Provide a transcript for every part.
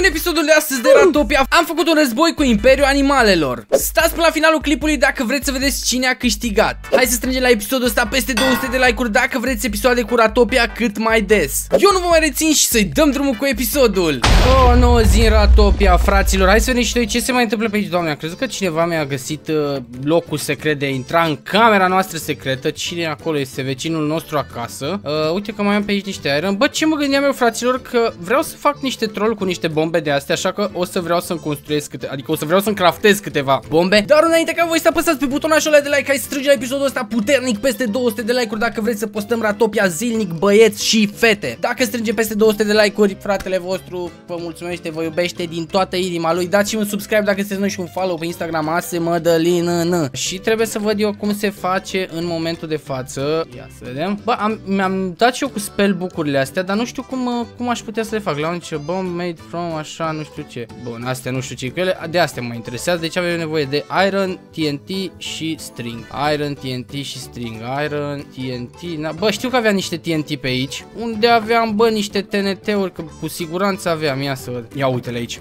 În episodul de astăzi de Ratopia am făcut un război cu Imperiul Animalelor. Stați până la finalul clipului dacă vreți să vedeți cine a câștigat. Hai să strângem la episodul ăsta peste 200 de like-uri dacă vreți episoade cu Ratopia cât mai des. Eu nu vă mai rețin și să-i dăm drumul cu episodul. O nouă zi în Ratopia, fraților. Hai să vedem și noi ce se mai întâmplă pe aici, doamne. Am crezut că cineva mi-a găsit uh, locul secret de a intra în camera noastră secretă. Cine acolo este vecinul nostru acasă. Uh, uite că mai am pe aici niște iron. Bă, ce mă gândeam eu, fraților, că vreau să fac niște troll cu niște bombe de astea, așa că o să vreau să-mi construiesc câte, adică o să vreau să-mi craftez câteva bombe. Dar înainte ca voi să apăsați pe butonul de like, hai să strângem episodul ăsta puternic peste 200 de like-uri dacă vreți să postăm Ratopia zilnic, băieți și fete. Dacă strânge peste 200 de like-uri, fratele vostru vă mulțumește, vă iubește din toată inima lui. Dați și un subscribe dacă sunteți noi și un follow pe Instagram ase mădălină. Și trebuie să văd eu cum se face în momentul de față. Ia să vedem. Bă, am, mi-am dat și eu cu spellbook-urile astea, dar nu știu cum, cum aș putea să le fac. La un bomb made from așa, nu știu ce. Bun, astea nu știu ce cu ele, de astea mă interesează, deci avem nevoie de iron, TNT și string. Iron, TNT și string. Iron, TNT, na, bă, știu că aveam niște TNT pe aici. Unde aveam, bă, niște TNT-uri, că cu siguranță aveam, ia să văd. Ia uite-le aici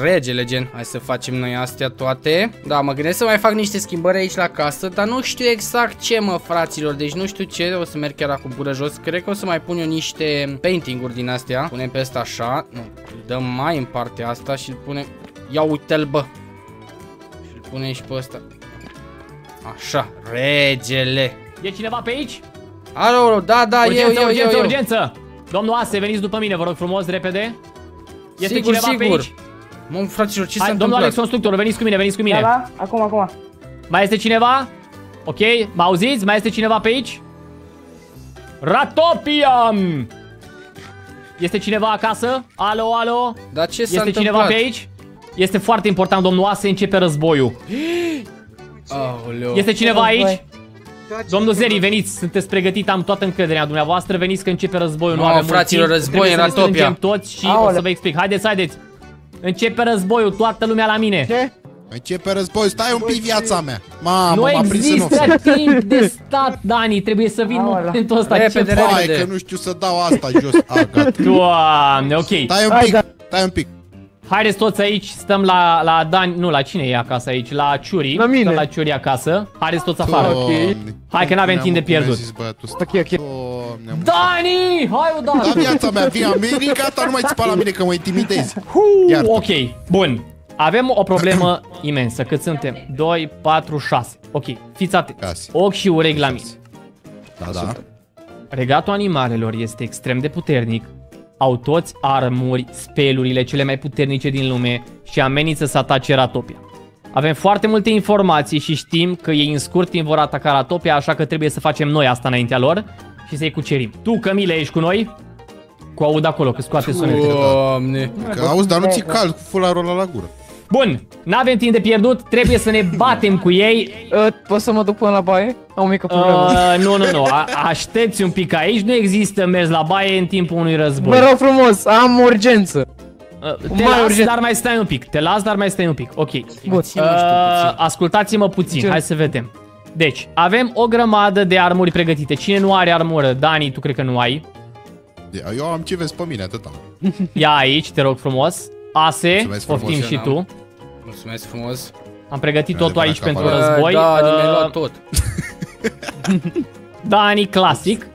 regele gen. Hai să facem noi astea toate. Da, mă gândesc să mai fac niște schimbări aici la casă, dar nu știu exact ce mă, fraților. Deci nu știu ce, o să merg chiar acum gură jos. Cred că o să mai pun eu niște painting-uri din astea. Punem pe asta așa. Nu, îl dăm mai în partea asta și îl punem... Ia uite-l, bă. Și îl punem și pe ăsta. Așa, regele. E cineva pe aici? Alo, da, da, urgență, eu, eu, urgență, eu, eu. urgență. Domnul Ase, veniți după mine, vă rog frumos, repede. Este sigur, cineva sigur. pe aici? Mă, fraților, ce s-a întâmplat? Domnul Alex Constructor, veniți cu mine, veniți cu mine. Da, da, acum, acum. Mai este cineva? Ok, mă auziți? Mai este cineva pe aici? Ratopiam! Este cineva acasă? Alo, alo? Dar ce s-a Este cineva pe aici? Este foarte important, domnul Ase începe războiul. Aoleu. Este cineva aici? Domnul Zeri, veniți, sunteți pregătit, am toată încrederea dumneavoastră, veniți că începe războiul, nu, nu avem fraților, război în Ratopia. toți și Aole. o să vă explic. Haideți, haideți. Începe războiul, toată lumea la mine. Ce? Începe război, stai un pic viața mea. Mamă, nu există timp de stat, Dani, trebuie să vin Aola. momentul ăsta. Repede, repede. că nu știu să dau asta jos. Ah, Doamne, ok. Stai un pic, stai un pic. Haideți toți aici, stăm la, la Dan, nu, la cine e acasă aici? La Ciuri. La mine. Stăm la Ciuri acasă. Haideți toți afară. Ok. Hai că n-avem timp de pierdut. Ok, ok. Dani! Hai o Da viața mea, vine America, gata, nu mai țipa la mine că mă intimidezi. Ok, bun. Avem o problemă imensă. Cât suntem? 2, 4, 6. Ok, fiți atenți. Ochi și urechi la mine. Da, da. Regatul animalelor este extrem de puternic au toți armuri, spelurile cele mai puternice din lume și amenință să atace Ratopia. Avem foarte multe informații și știm că ei în scurt timp vor ataca Ratopia, așa că trebuie să facem noi asta înaintea lor și să-i cucerim. Tu, Camile, ești cu noi? Cu aud acolo, că scoate sunetul. Doamne. Că auzi, dar nu ți cald cu fularul la gură. Bun, n-avem timp de pierdut, trebuie să ne batem cu ei. Uh, pot să mă duc până la baie? Am o mică problemă. Uh, nu, nu, nu, A aștepți un pic aici, nu există mers la baie în timpul unui război. Vă rog frumos, am urgență. Uh, te mai las, urgent. dar mai stai un pic. Te las, dar mai stai un pic. Ok. Bun. Uh, Ascultați-mă puțin, Ce? hai să vedem. Deci, avem o grămadă de armuri pregătite. Cine nu are armură? Dani, tu cred că nu ai. Eu am ce vezi pe mine, atâta. Ia aici, te rog frumos. Ase, poftim și tu. Mulțumesc frumos. Am pregătit totul aici pentru război. Da, uh, mi-ai luat tot. Dani, clasic.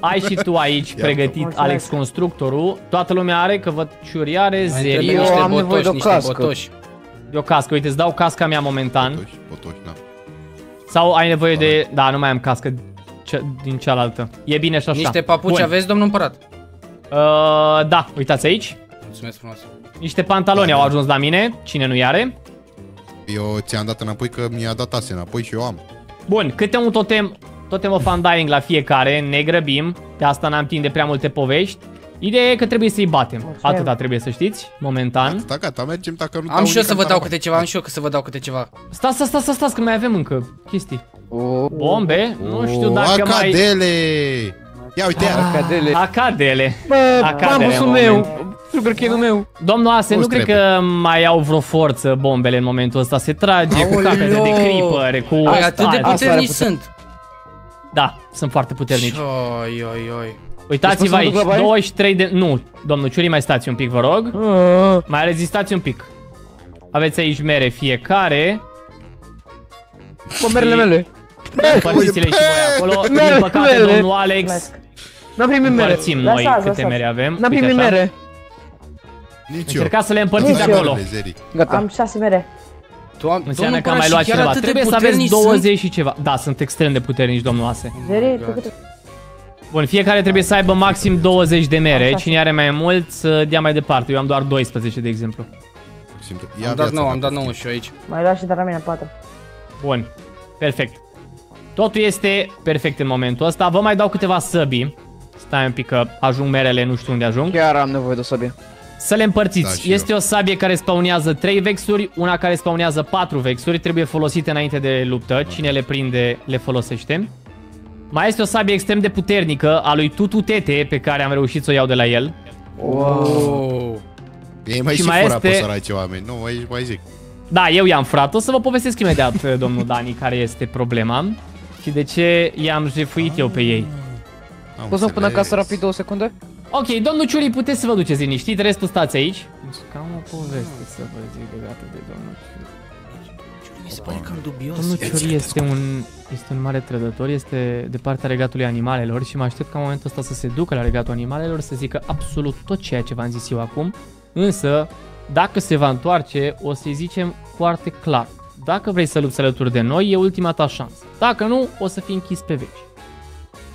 Ai și tu aici pregătit Mulțumesc. Alex Constructorul. Toată lumea are, că văd ciuri are, Zeri. Eu am botoși, nevoie de o cască. Botoși. De o cască, uite, îți dau casca mea momentan. Botoși, botoși, da. Sau ai nevoie de... Da, nu mai am cască din cealaltă. E bine și așa. Niște papuci Bun. aveți, domnul împărat? Uh, da, uitați aici. Mulțumesc frumos. Niște pantaloni au ajuns la mine, cine nu are. Eu ți-am dat înapoi că mi-a dat ase înapoi și eu am. Bun, câte un totem, totem of undying la fiecare, ne grăbim, de asta n-am timp de prea multe povești. Ideea e că trebuie să-i batem. Atâta trebuie să știți, momentan. Atâta, gata, mergem dacă nu Am și eu să vă dau câte ceva, am și eu că să vă dau câte ceva. Stați, stați, stați, stați, că mai avem încă chestii. Bombe, nu știu dacă mai... Acadele! Ia uite, Acadele. Acadele. Bă, Acadele, meu. Sugarcane-ul meu. Domnul Ase, nu cred că mai au vreo forță bombele în momentul ăsta. Se trage Aoleo. cu capete de creeper, cu... Ai, atât de puternici sunt. Da, sunt foarte puternici. Oi, oi, oi. Uitați-vă Deci pot să mă duc aici, la baie? 23 de... Nu, domnul Ciuri, mai stați un pic, vă rog. Ah, Mai rezistați un pic. Aveți aici mere fiecare. Bă, merele mele. Împărțiți-le și voi acolo. Din Mere, păcate, mere. domnul Alex, Mulțumesc. N-am primit mere. împărțim noi Lăsați, câte lăsați. mere avem. N-am Uite primit așa. mere. Nici eu. Încercați să le împărțiți Nici eu. acolo. Zeri. Gata. Am șase mere. Doamne, Înseamnă domnul că am mai Băran, luat și chiar cineva. atât de Trebuie să aveți puternici sunt? 20 și ceva. Da, sunt extrem de puternici, domnul Ase. Zeri, tu câte? Bun, fiecare trebuie să aibă maxim 20 de mere. Așa. Cine are mai mult să dea mai departe. Eu am doar 12, de exemplu. Simplu. Ia Am dat viața 9, ta, am dat poftim. 9 și eu aici. Mai luat și de la mine patru. Bun, perfect. Totul este perfect în momentul ăsta. Vă mai dau câteva săbii. Stai un pic că ajung merele, nu știu unde ajung. Chiar am nevoie de o sabie. Să le Da, împărțiți. și este o sabie care spawnează 3 vexuri, una care spawnează 4 vexuri. Trebuie folosite înainte de luptă. Cine le prinde, le folosește. Mai este o sabie extrem de puternică a lui Tutu Tete, pe care am reușit să o iau de la el. Wow. Ei mai Și și, mai fura este- pe săraci oameni. Nu, aici mai zic. Da, eu i-am furat. O să vă povestesc imediat, domnul Dani, care este problema. Și de ce i-am jefuit eu pe ei. Am Poți să pun acasă înțeles. rapid două secunde? Ok, domnul Ciuri, puteți să vă duceți liniștit, restul stați aici. Cam o poveste să vă zic legată de domnul Ciuri. Mi se pare cam dubios. Domnul Ciuri este un, este un mare trădător, este de partea regatului animalelor și mă aștept ca în momentul ăsta să se ducă la regatul animalelor să zică absolut tot ceea ce v-am zis eu acum. Însă, dacă se va întoarce, o să-i zicem foarte clar. Dacă vrei să lupți alături de noi, e ultima ta șansă. Dacă nu, o să fii închis pe veci.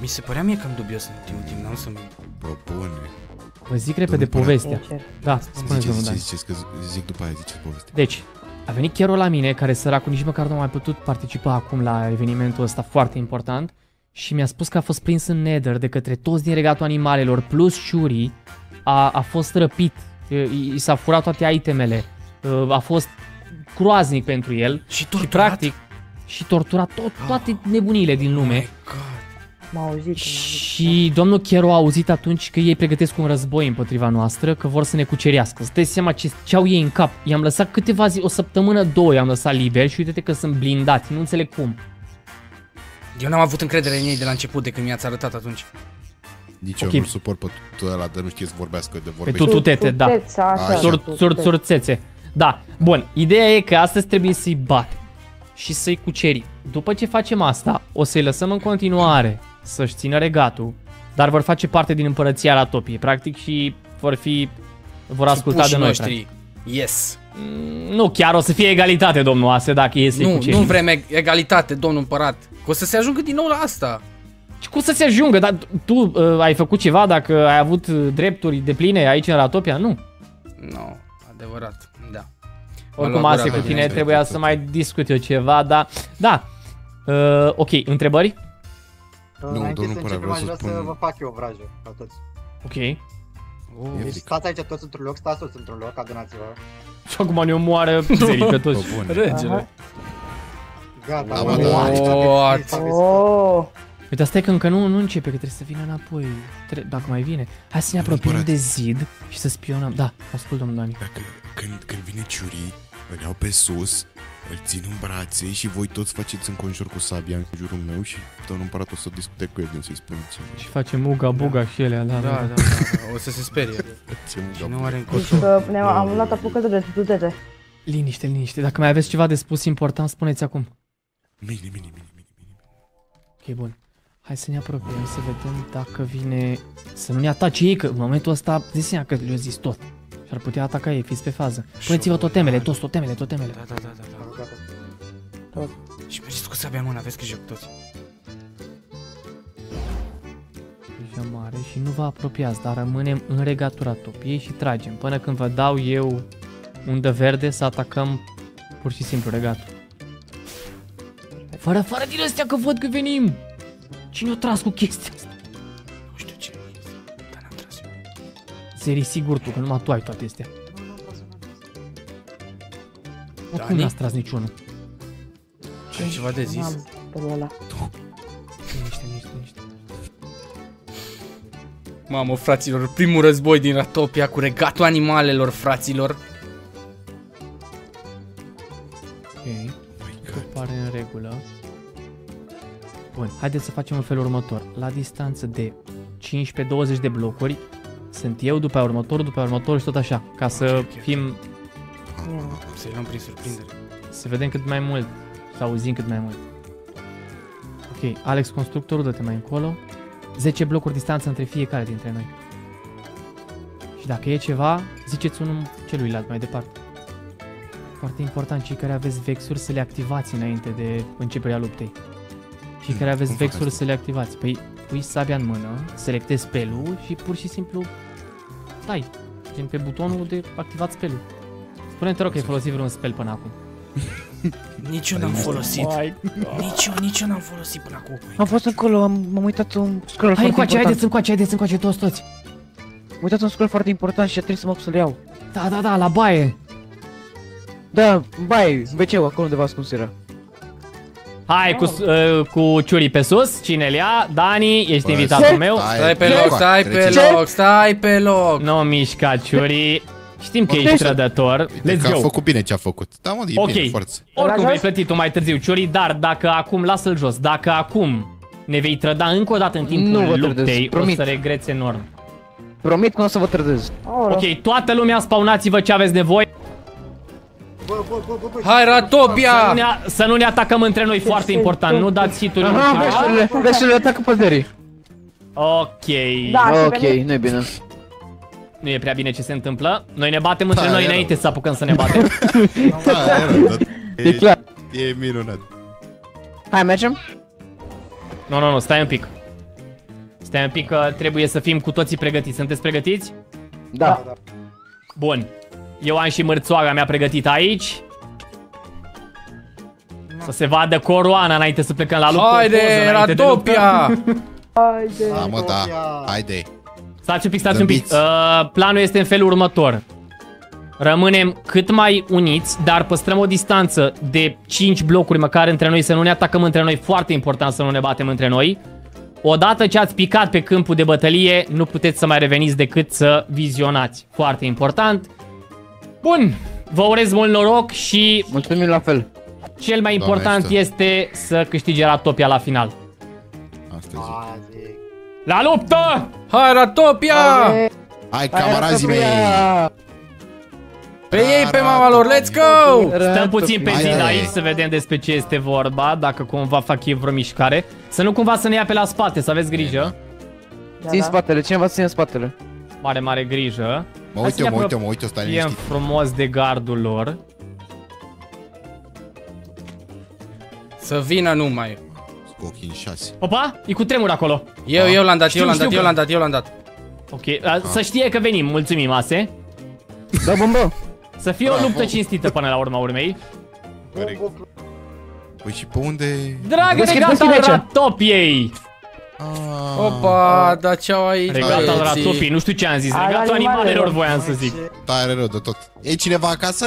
Mi se părea mie cam dubios în ultimul timp, n-am să mint. Bă, bune. Vă zic repede Domnul povestea. Sincer. Da, spuneți Ziceți, domnul Dan. ziceți, ziceți, că zic după aia, ziceți povestea. Deci, a venit chiar la mine, care săracul nici măcar nu a mai putut participa acum la evenimentul ăsta foarte important și mi-a spus că a fost prins în Nether de către toți din regatul animalelor, plus Shuri, a, a fost răpit, i, i s-a furat toate itemele, a fost groaznic pentru el Și și torturat? practic și torturat tot, toate nebunile din lume. My God. M-a auzit. m-a auzit. Și domnul Chero a auzit atunci că ei pregătesc un război împotriva noastră, că vor să ne cucerească. Să dați seama ce, ce au ei în cap. I-am lăsat câteva zi, o săptămână, două i-am lăsat liber și uite că sunt blindați, nu înțeleg cum. Eu n-am avut încredere în ei de la început de când mi-ați arătat atunci. Nici Ok. eu nu suport pe tot ăla de nu știe să vorbească de Pe vorbește. tu, tu, tete, da. Tuteța, așa, Așa. Sur, tuteța. sur, surțețe. Da, bun. Ideea e că astăzi trebuie să-i batem și să-i cucerim. După ce facem asta, o să-i lăsăm în continuare să-și țină regatul, dar vor face parte din împărăția Ratopie, practic, și vor fi vor asculta de Supușii noi. practic. noștri. Yes. Mm, Nu chiar o să fie egalitate, domnul Ase, dacă e să-i Nu, cucerim. nu vrem eg- egalitate, domnul împărat. Că o să se ajungă din nou la asta. Și Cum să se ajungă? Dar tu uh, ai făcut ceva dacă ai avut uh, drepturi de pline aici în Ratopia? Nu. Nu, adevărat, da. Oricum, luat Ase, gura cu pe tine mine. trebuia să mai discut eu ceva, dar... Da. Uh, ok, întrebări? Nu, Înainte domnul să Părea, începem, vreau aș să vrea să spun- vă fac eu o vrajă, la toți. Ok. Oh. Deci stați aici toți într-un loc, stați toți într-un loc, adunați-vă. Și acum ne omoară zerii pe Bă, toți. bune. Regele. Gata, Da, mă, mă, da. What? Oh, Uite, stai că încă nu, nu începe, că trebuie să vină înapoi. Tre- dacă mai vine. Hai să ne apropiem Neapărat. de zid și să spionăm. Da, ascult, domnul Dani. Dacă când, când vine ciurii, îl iau pe sus, îl țin în brațe și voi toți faceți înconjur cu sabia în jurul meu și domnul împărat o să discute cu el, din să-i spun ce, Și facem uga, buga și ele, da, Da, da. da, da. da, da, o să se sperie. ce Și nu mă are deci încotro. că ne am luat apucători de tutete. Liniște, liniște. Dacă mai aveți ceva de spus important, spuneți acum. Mini, mini, mini, mini, mini. Ok, bun. Hai să ne apropiem să vedem dacă vine... Să nu ne atace ei, că în momentul ăsta, zi seama că le-au zis tot. Și ar putea ataca ei, fiți pe fază. Puneți-vă totemele, toți totemele, totemele. Da, da, da, da, da. Gata. Și mergeți cu sabia în mână, aveți grijă cu toți. Deja mare și nu vă apropiați, dar rămânem în regatura topiei și tragem. Până când vă dau eu undă verde să atacăm pur și simplu regatul. Fără, fără din astea că văd că venim! Cine o tras cu chestia asta? Zeri, sigur tu, că numai tu ai toate astea. Oricum Dani? n-ați tras niciunul. Ai ceva de zis? Am pe ăla. Liniște, liniște, liniște. Mamă, fraților, primul război din Ratopia cu regatul animalelor, fraților. Ok. Totul pare în regulă. Bun, haideți să facem în felul următor. La distanță de 15-20 de blocuri. Sunt eu, după aia următorul, după aia următorul și tot așa. Ca să fim, Să-i luăm prin surprindere. să vedem cât mai mult. Să auzim cât mai mult. Ok, Alex Constructorul, dă-te mai încolo. 10 blocuri distanță între fiecare dintre noi. Și dacă e ceva, ziceți unul celuilalt mai departe. Foarte important, cei care aveți vexuri să le activați înainte de începerea luptei. Cei care aveți cum fac vexuri asta? să le activați. Păi pui sabia în mână, selectezi spelul și pur și simplu stai. Gen pe butonul de activat spelul. Spune-mi, te rog, că ai folosit vreun spell până acum. Nici eu n-am folosit. Nici eu, nici eu n-am folosit până acum. Am fost încolo, am, m-am uitat un scroll Hai foarte încoace, important. haideți încoace, haideți încoace toți, toți. Am uitat un scroll foarte important și a trebuit să mă apuc să-l iau. Da, da, da, la baie. Da, bai, wc acolo undeva ascuns era. Hai cu, uh, cu ciurii pe sus, cine le ia? Dani, ești invitatul meu. Stai pe loc, stai pe loc, stai pe loc. Nu mișca ciurii. Știm că Ok, ești să- trădător. Let's Let's că a go. făcut bine ce a făcut. Da, mă, e Ok. bine, forță. Oricum La vei jos? plăti tu mai târziu ciurii, dar dacă acum, lasă-l jos, dacă acum ne vei trăda încă o dată în timpul Nu vă trădez, luptei, o promit. să regreți enorm. Promit că nu o să vă trădez. Aoleu. Ok, toată lumea spawnați-vă ce aveți nevoie. Bă, bă, bă, bă, bă. Hai, Să nu, Ratopia! ne, să nu ne atacăm între noi, foarte important. Nu dați hituri unul Aha, celuilalt. vexurile, vexurile atacă pe Derry. Ok. Da, și Ok, pe mine. nu e bine. Nu e prea bine ce se întâmplă. Noi ne batem între Da, noi e rău. înainte să apucăm să ne batem. Da, e rău, dar E clar. E minunat. Hai, mergem? Nu, nu, nu, stai un pic. Stai un pic că trebuie să fim cu toții pregătiți. Sunteți pregătiți? Da. Bun. Eu am și mărțoaga mea pregătită aici. Să se vadă coroana înainte să plecăm la luptă. o poză Haide, înainte de luptă. Ratopia! Haide. Da, mă, da. Ratopia. Haide. Stați un pic, stați un pic. Zâmbiți. Uh, planul este în felul următor. Rămânem cât mai uniți, dar păstrăm o distanță de 5 blocuri măcar între noi, să nu ne atacăm între noi. Foarte important să nu ne batem între noi. Odată ce ați picat pe câmpul de bătălie, nu puteți să mai reveniți decât să vizionați. Foarte important. Bun, vă urez mult noroc și Mulțumim la fel. cel mai Doamne important ajută. este să câștige Ratopia la final. Asta zic. Aia zic. La luptă! Hai, Ratopia! Haide. Hai, camarazii mei! Pe ei, pe mama lor, let's go! Stăm puțin pe Hai, zi de hai. aici să vedem despre ce este vorba, dacă cumva fac ei vreo mișcare. Să nu cumva să ne ia pe la spate, să aveți grijă. Da, Țin da. spatele, cineva ține spatele. Mare, mare grijă. Mă Hai uit să eu, ne mă uit eu, apro- mă uit eu, stai Fie liniștit. frumos de gardul lor. Să vină numai. Cu ochii în șase. Opa, e cu tremur acolo. Eu, eu l-am dat, Știu, eu l-am știu dat, că- eu l-am dat, eu l-am dat. Ok, a, să știe că venim, mulțumim, Ase. Da, bombă! Să fie o Bravo. luptă cinstită până la urma urmei. Corect. Păi și pe unde... Dragă Deschid, regata deschid al aici. Ratopiei! Ah, Opa, dar ce-au aici, Regata al băieții? Ratopiei, nu știu ce am zis, Al regatul animalelor animalelor. voiam să zic. Tare rău de tot. E cineva acasă?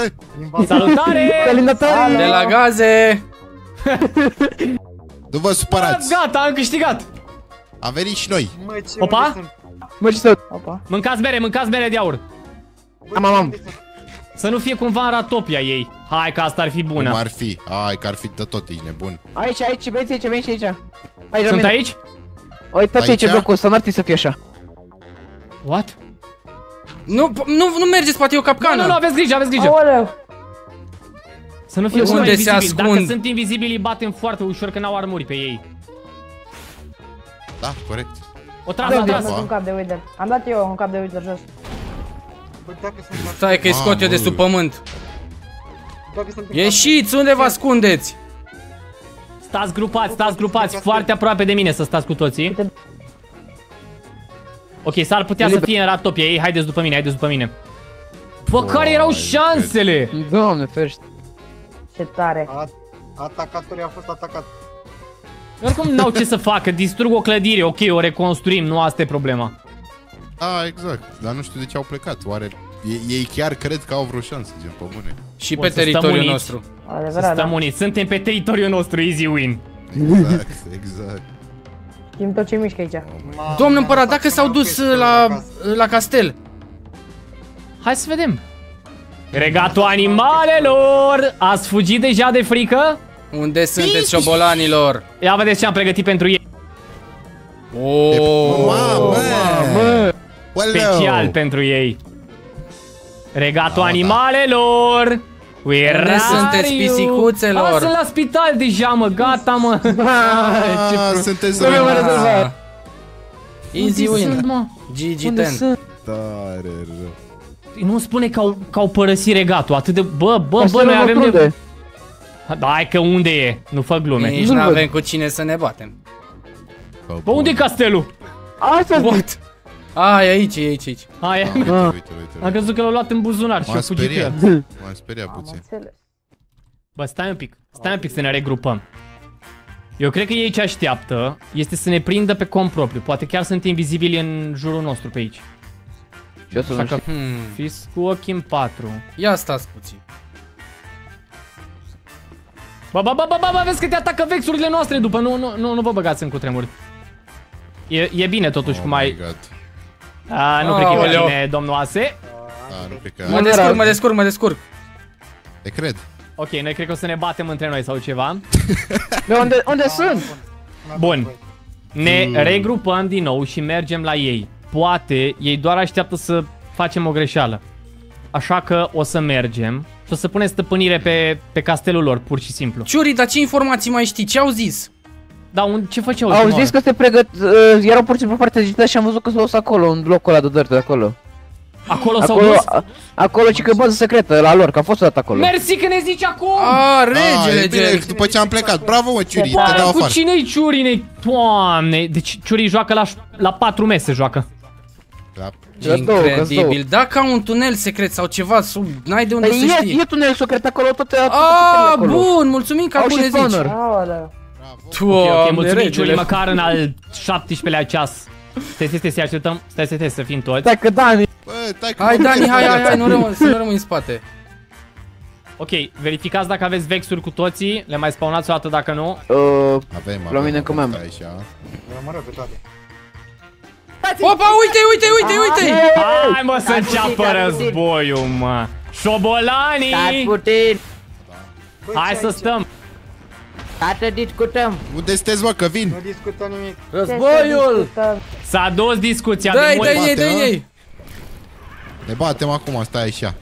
Salutare! Felinători! De la gaze! Nu vă supărați! Gata, am câștigat! Am venit și noi. Mă, ce Opa? unde sunt? Mă, ce să... Opa. Mâncați mere, mâncați mere de aur! Bă, Am, am, am. unde sunt? Să nu fie cumva în ratopia ei. Hai că asta ar fi Cum bună. ar fi? Ai, că ar fi de tot, ești nebun. Aici, aici, vezi aici, vezi aici. Aici, la Sunt mine. aici? Uitați aici Aici? blocul ăsta, n-ar trebui să fie așa. What? Nu, nu, nu merge spate, e o Nu, nu, nu, capcană! aveți grijă, aveți grijă. Aoleu. Să nu fie Unde cumva se invizibili. Dacă ascund? sunt invizibili, îi batem foarte ușor că n-au armuri pe ei. Da, corect. O tras, Da, o Am da. tras. dat un cap de Wither. Am dat eu un cap de Wither jos. Bă, dacă sunt Stai că-i scot eu de sub pământ. Dacă sunt Ieșiți, unde vă ascundeți? Stați grupați, stați grupați, foarte aproape de mine să stați cu toții. Ok, s-ar putea să fie în ratopia ei, haideți după mine, haideți după mine. Bă, care erau Vai, șansele? Doamne, ferește. Ce tare. A- Atacatorii au fost atacat. Oricum n-au ce să facă, distrug o clădire, ok, o reconstruim, nu asta e problema. Da, exact. Dar nu știu de ce au plecat. Oare ei, ei chiar cred că au vreo șansă, gen, pe bune. Și Bun, pe să stăm teritoriul uniți. nostru. Să Adevărat, stăm da. uniți, suntem pe teritoriul nostru, easy win. Exact, exact. Știm tot ce mișcă aici. M-a- Domnul m-a împărat, lăsat dacă să s-au mă dus opresc la, acasă. la castel. Hai să vedem. Regatul animalelor! Ați fugit deja de frică? Unde sunteți șobolanilor? Ia vedeți ce am pregătit pentru ei. Oh, Mamă! special pentru ei. Regatul Da, animalelor! Where Unde are sunteți, you? pisicuțelor? A, sunt la spital deja, mă, gata, mă. Ah, sunteți Nu mi-am rău. rezolvat. Easy Unde sunt, win. mă? GG Unde 10. sunt? Tare rău. Nu spune că au, că au părăsit regatul, atât de... Bă, bă, bă, Castelul noi avem nostru de... unde? Da, hai că unde e? Nu fă glume. Nici Nu-l nu văd. avem cu cine să ne batem. Bă, unde e castelul? Asta What? A, e aici, e aici, aici. Aia. Uite, Ah. uite, uite. Am crezut că l-au luat în buzunar și M-a a fugit cu speriat. el. M-am speriat Am puțin. înțeles. Bă, stai un pic, stai un pic să ne regrupăm. Eu cred că ei ce așteaptă este să ne prindă pe cont propriu. Poate chiar sunt invizibili în jurul nostru pe aici. Și o să nu Așa că știu. Hmm. fiți cu ochii în patru. Ia stați puțin. Bă, bă, bă, bă, bă, bă, vezi că te atacă vexurile noastre după, nu, nu, nu, nu vă băgați în cutremuri. E, e bine totuși Oh cum my ai... God. A, nu cred că e pe Aoleu. tine, domnul Ase. Ah, nu cred că... Mă Unde descurc, era? mă descurc, mă descurc. Te cred. Ok, noi cred că o să ne batem între noi sau ceva. De unde, unde sunt? Bun. Ne regrupăm din nou și mergem la ei. Poate ei doar așteaptă să facem o greșeală. Așa că o să mergem și o să punem stăpânire pe, pe castelul lor, pur și simplu. Ciuri, dar ce informații mai știi? Ce au zis? Da, un, ce făceau Au ultima zis că se pregăt... Uh, erau purți pe partea digitală și am văzut că s-au dus acolo, în locul ăla de dirt de acolo. oară? Acolo s-au Acolo, dus? a, acolo și că bază secretă la lor, că a fost dat acolo. Mersi că ne zici acum! A, Ah, regele, e bine, gen. după ce am plecat. Bravo, mă, Ciuri, te Oare dau cu afară. cine-i ciurii? Doamne, deci ciurii joacă la, la 4 mese joacă. Da. La două, că-s două. Incredibil. Dacă au un tunel secret sau ceva, sub, n-ai de unde să Păi e, știi. e tunel secret acolo, tot toate A, acolo. bun, mulțumim că Au acum și ne zici. spawner. Aoleu. Ok, Doamne, ok, mulțumim ciurii regele. măcar în al 17-lea ceas. Stai, stai, stai, să așteptăm, stai, stai, stai, să fim toți. Stai că Dani, Bă, stai că Hai, mă Dani, pierd hai, pe hai, viața hai, nu mea. rămân, să nu rămâi în spate. Ok, verificați dacă aveți vexuri cu toții, le mai spawnați o dată dacă nu. uh, Avem, avem. La mine avem, cum am. stai Așa. Rămâne pe toate. Opa, uite, uite, uite, uite! Hai mă să înceapă războiul, mă! Șobolanii! Stați puțin, Băi, Hai ce să aici? stăm! Tată discutăm. Unde sunteți, mă, că vin? Nu discută nimic. Războiul! S-a dus discuția Dai, de mult. dai, ei, bate, dai, a? ei! Ne batem acum, stai așa.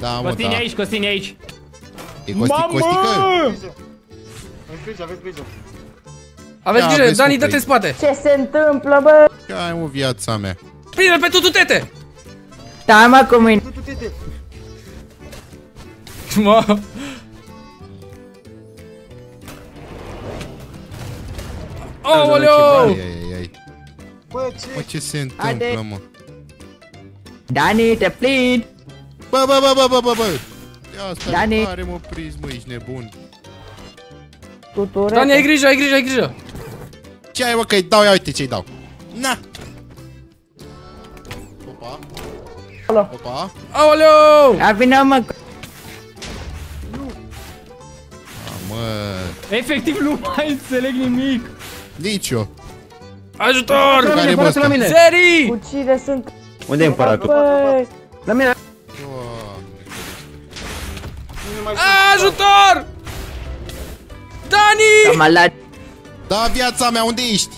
Da, mă, Costin e da. aici, Costin e aici. E Costi, Costică? Grijă. Aveți grijă, aveți grijă. Aveți Ia, grijă, aveți Dani, cu dă-te în trei. spate! Ce se întâmplă, bă? Hai, mă, viața mea. Prinde-l pe tututete! Stai mă cu mine. Tu, tu, tu, tu. Mă, Aoleu! Ai, ai, ai. Bă, Mă, ce? ce se Haide. întâmplă, mă? Dani, te plin. Bă, bă, bă, bă, bă, bă, bă! Ia stai, Dani. care mă prismă, ești nebun. Tuturete. Dani, ai grijă, ai grijă, ai grijă! Ce ai, mă, că-i dau? Ia uite ce-i dau. Na! Opa. Alo. Opa. Aoleu! A vină mă. Mă, Efectiv nu mai înțeleg nimic. nici eu. Ajutor! Care e, mă, la ăsta? mine. Serii! Cu cine sunt? Unde e împăratul? Băi, La mine. Doamne. Nu mai Ajutor! Dani! Am alat. Da, viața mea, unde ești?